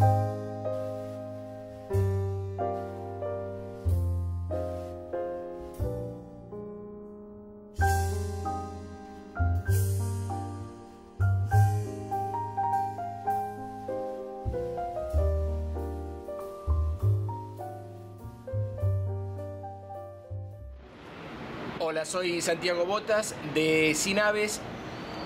Hola, soy Santiago Botas de Sinaves.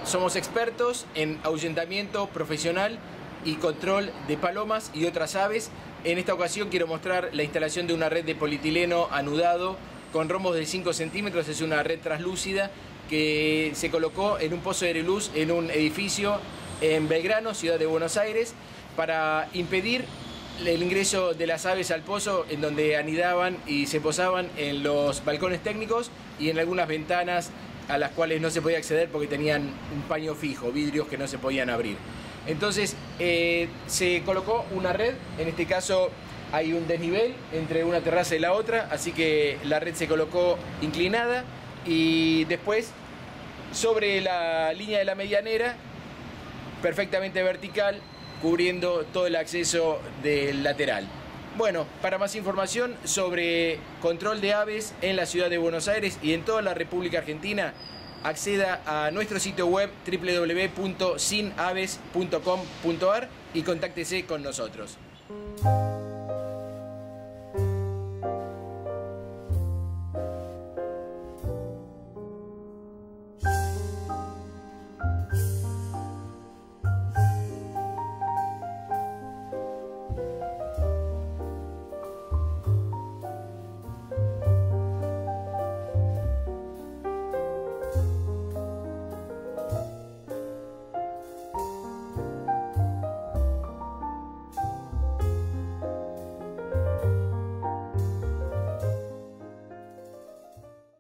Somos expertos en ahuyentamiento profesional y control de palomas y otras aves. En esta ocasión quiero mostrar la instalación de una red de polietileno anudado con rombos de 5 centímetros. Es una red translúcida que se colocó en un pozo de luz en un edificio en Belgrano, ciudad de Buenos Aires, para impedir el ingreso de las aves al pozo en donde anidaban y se posaban en los balcones técnicos y en algunas ventanas a las cuales no se podía acceder porque tenían un paño fijo, vidrios que no se podían abrir. Entonces eh, se colocó una red, en este caso hay un desnivel entre una terraza y la otra, así que la red se colocó inclinada y después sobre la línea de la medianera, perfectamente vertical, cubriendo todo el acceso del lateral. Bueno, para más información sobre control de aves en la ciudad de Buenos Aires y en toda la República Argentina, acceda a nuestro sitio web www.sinaves.com.ar y contáctese con nosotros.